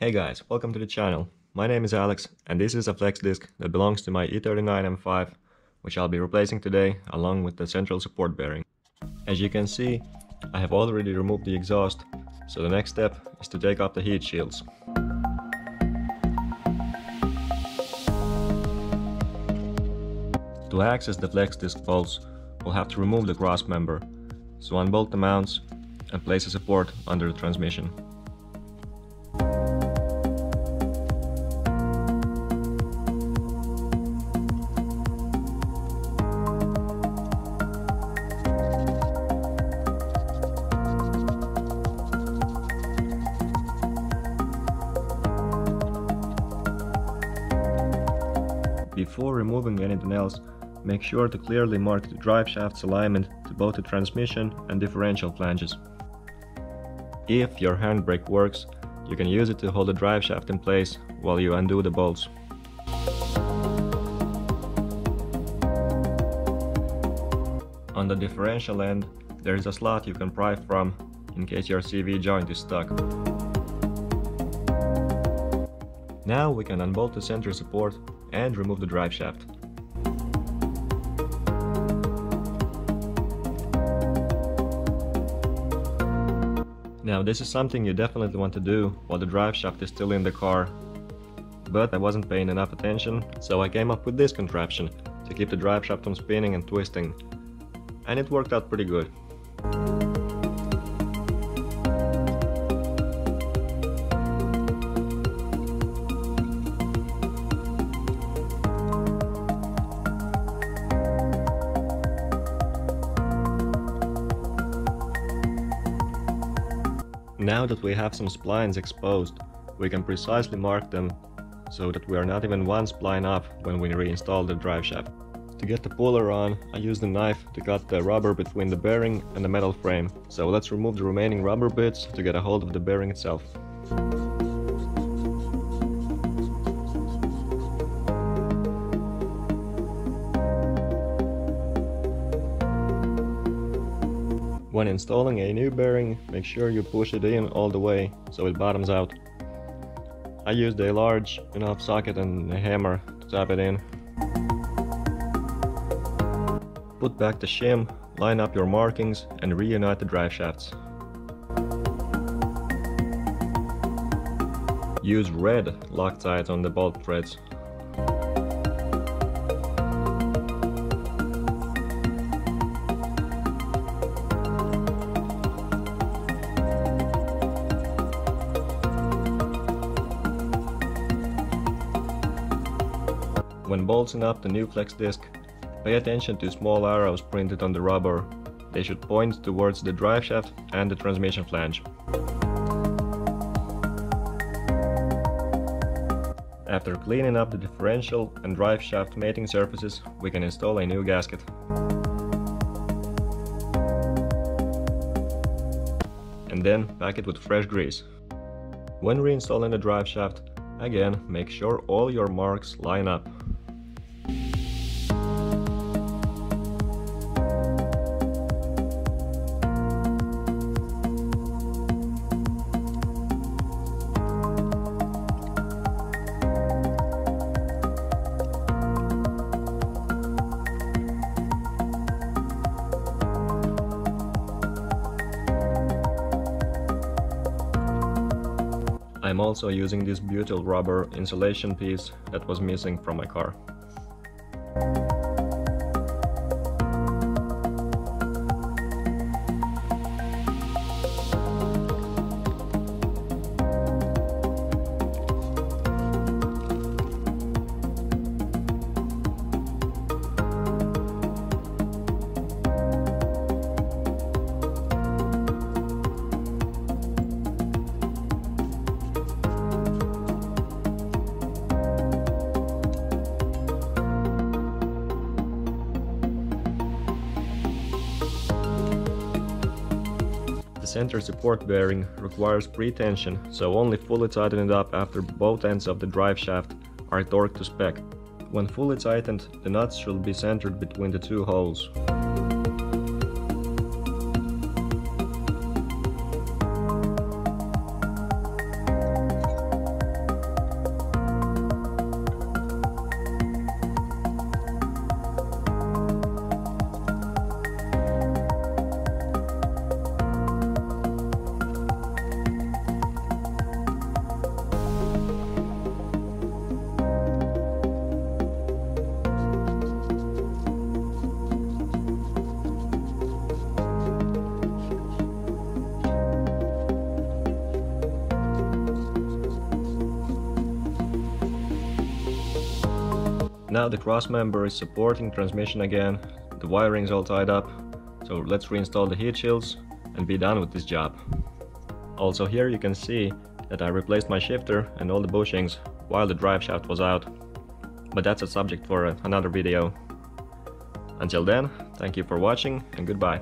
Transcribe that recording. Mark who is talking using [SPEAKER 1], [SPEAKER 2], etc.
[SPEAKER 1] Hey guys, welcome to the channel. My name is Alex and this is a flex disc that belongs to my E39M5 which I'll be replacing today along with the central support bearing. As you can see, I have already removed the exhaust, so the next step is to take off the heat shields. To access the flex disc bolts, we'll have to remove the cross member, so unbolt the mounts and place a support under the transmission. Before removing anything else, make sure to clearly mark the drive shaft's alignment to both the transmission and differential flanges. If your handbrake works, you can use it to hold the drive shaft in place while you undo the bolts. On the differential end, there is a slot you can pry from in case your CV joint is stuck. Now we can unbolt the center support and remove the drive shaft. Now this is something you definitely want to do while the drive shaft is still in the car. But I wasn't paying enough attention, so I came up with this contraption to keep the drive shaft from spinning and twisting. And it worked out pretty good. Now that we have some splines exposed, we can precisely mark them so that we are not even one spline off when we reinstall the drive shaft. To get the puller on, I used a knife to cut the rubber between the bearing and the metal frame, so let's remove the remaining rubber bits to get a hold of the bearing itself. When installing a new bearing, make sure you push it in all the way so it bottoms out. I used a large enough socket and a hammer to tap it in. Put back the shim, line up your markings and reunite the drive shafts. Use red Loctite on the bolt threads When bolting up the new flex disc, pay attention to small arrows printed on the rubber. They should point towards the drive shaft and the transmission flange. After cleaning up the differential and drive shaft mating surfaces, we can install a new gasket. And then pack it with fresh grease. When reinstalling the drive shaft, again make sure all your marks line up. I'm also using this butyl rubber insulation piece that was missing from my car. Center support bearing requires pre-tension, so only fully tighten it up after both ends of the drive shaft are torqued to spec. When fully tightened, the nuts should be centered between the two holes. Now the cross member is supporting transmission again, the wiring is all tied up, so let's reinstall the heat shields and be done with this job. Also here you can see that I replaced my shifter and all the bushings while the drive shaft was out, but that's a subject for another video. Until then, thank you for watching and goodbye.